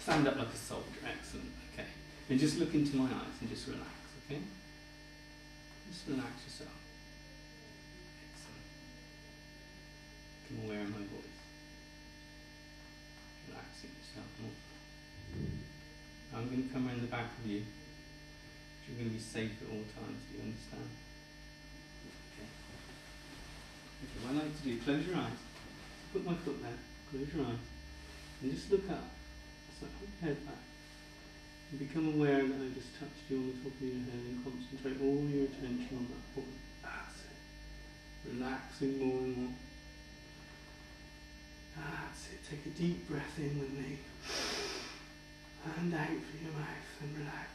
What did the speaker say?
Stand up like a soldier. Excellent. Okay. And just look into my eyes and just relax. Okay. Just relax yourself. Excellent. Aware of my voice. Relaxing yourself more. I'm going to come around the back of you. You're going to be safe at all times. Do you understand? Okay. Okay. What I like to do, close your eyes. Put my foot there. Close your eyes. And just look up. Head back. And become aware that I just touched you on the top of your head and concentrate all your attention on that point. That's it. Relaxing more and more. That's it. Take a deep breath in with me. And out through your mouth and relax.